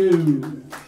Two.